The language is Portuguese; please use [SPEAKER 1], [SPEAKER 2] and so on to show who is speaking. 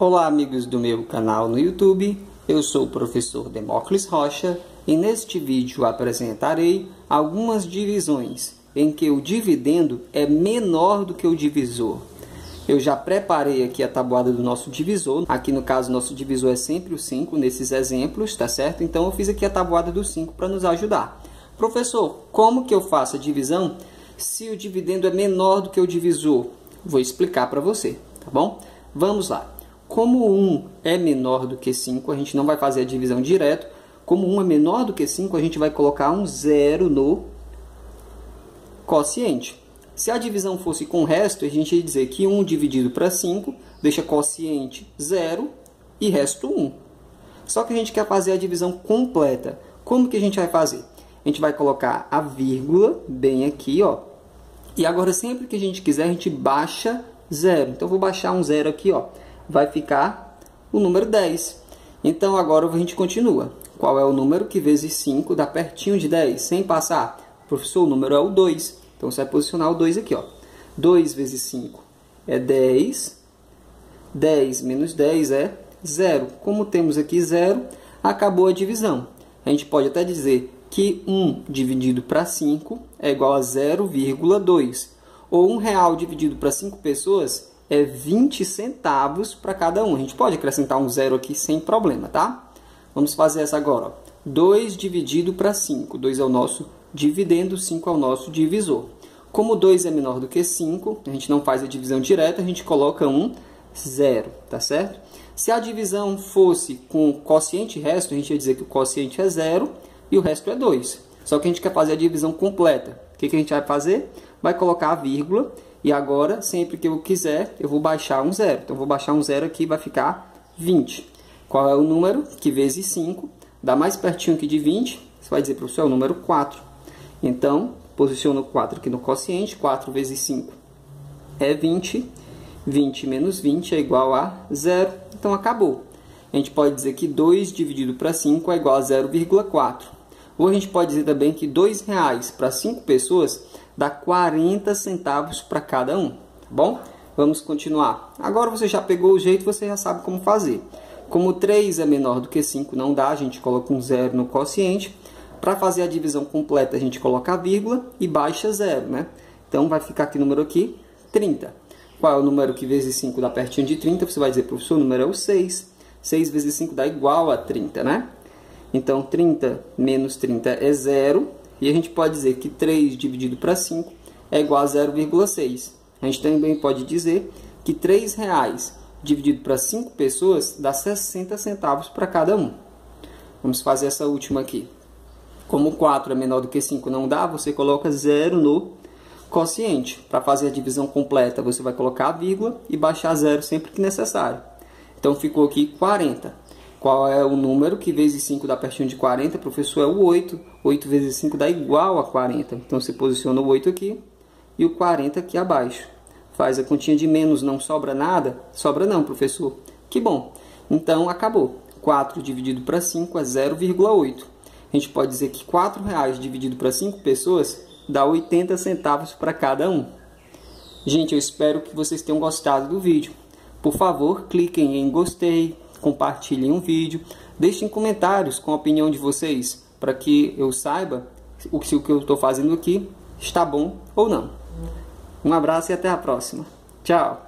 [SPEAKER 1] Olá, amigos do meu canal no YouTube. Eu sou o professor Demócles Rocha e neste vídeo apresentarei algumas divisões em que o dividendo é menor do que o divisor. Eu já preparei aqui a tabuada do nosso divisor. Aqui no caso, nosso divisor é sempre o 5 nesses exemplos, tá certo? Então eu fiz aqui a tabuada do 5 para nos ajudar. Professor, como que eu faço a divisão se o dividendo é menor do que o divisor? Vou explicar para você, tá bom? Vamos lá. Como 1 é menor do que 5, a gente não vai fazer a divisão direto. Como 1 é menor do que 5, a gente vai colocar um zero no quociente. Se a divisão fosse com o resto, a gente ia dizer que 1 dividido para 5 deixa quociente 0 e resto 1. Só que a gente quer fazer a divisão completa. Como que a gente vai fazer? A gente vai colocar a vírgula bem aqui, ó, e agora, sempre que a gente quiser, a gente baixa zero. Então, eu vou baixar um zero aqui, ó. Vai ficar o número 10. Então, agora a gente continua. Qual é o número que vezes 5 dá pertinho de 10, sem passar? Professor, o número é o 2. Então, você vai posicionar o 2 aqui, ó. 2 vezes 5 é 10. 10 menos 10 é 0. Como temos aqui 0, acabou a divisão. A gente pode até dizer que 1 dividido para 5 é igual a 0,2. Ou 1 real dividido para 5 pessoas é 20 centavos para cada um. A gente pode acrescentar um zero aqui sem problema, tá? Vamos fazer essa agora. Ó. 2 dividido para 5. 2 é o nosso dividendo, 5 é o nosso divisor. Como 2 é menor do que 5, a gente não faz a divisão direta, a gente coloca um zero, tá certo? Se a divisão fosse com quociente resto, a gente ia dizer que o quociente é zero e o resto é 2. Só que a gente quer fazer a divisão completa. O que, que a gente vai fazer? Vai colocar a vírgula e agora, sempre que eu quiser, eu vou baixar um zero. Então, eu vou baixar um zero aqui vai ficar 20. Qual é o número? Que vezes 5 dá mais pertinho que de 20. Você vai dizer, professor, é o número 4. Então, posiciono o 4 aqui no quociente. 4 vezes 5 é 20. 20 menos 20 é igual a zero. Então, acabou. A gente pode dizer que 2 dividido para 5 é igual a 0,4. Ou a gente pode dizer também que R$ reais para 5 pessoas dá 40 centavos para cada um, tá bom? Vamos continuar. Agora você já pegou o jeito, você já sabe como fazer. Como 3 é menor do que 5, não dá, a gente coloca um zero no quociente. Para fazer a divisão completa, a gente coloca a vírgula e baixa zero, né? Então, vai ficar aqui o número aqui, 30. Qual é o número que vezes 5 dá pertinho de 30? Você vai dizer, professor, o número é o 6. 6 vezes 5 dá igual a 30, né? Então, 30 menos 30 é zero. E a gente pode dizer que 3 dividido para 5 é igual a 0,6. A gente também pode dizer que 3 reais dividido para 5 pessoas dá 60 centavos para cada um. Vamos fazer essa última aqui. Como 4 é menor do que 5 não dá, você coloca 0 no quociente. Para fazer a divisão completa, você vai colocar a vírgula e baixar zero sempre que necessário. Então ficou aqui 40. Qual é o número que vezes 5 dá pertinho de 40? Professor, é o 8. 8 vezes 5 dá igual a 40. Então você posiciona o 8 aqui e o 40 aqui abaixo. Faz a continha de menos, não sobra nada? Sobra não, professor. Que bom. Então acabou. 4 dividido para 5 é 0,8. A gente pode dizer que 4 reais dividido para 5 pessoas dá 80 centavos para cada um. Gente, eu espero que vocês tenham gostado do vídeo. Por favor, cliquem em gostei, compartilhem o vídeo, deixem comentários com a opinião de vocês, para que eu saiba se o que eu estou fazendo aqui está bom ou não. Um abraço e até a próxima. Tchau!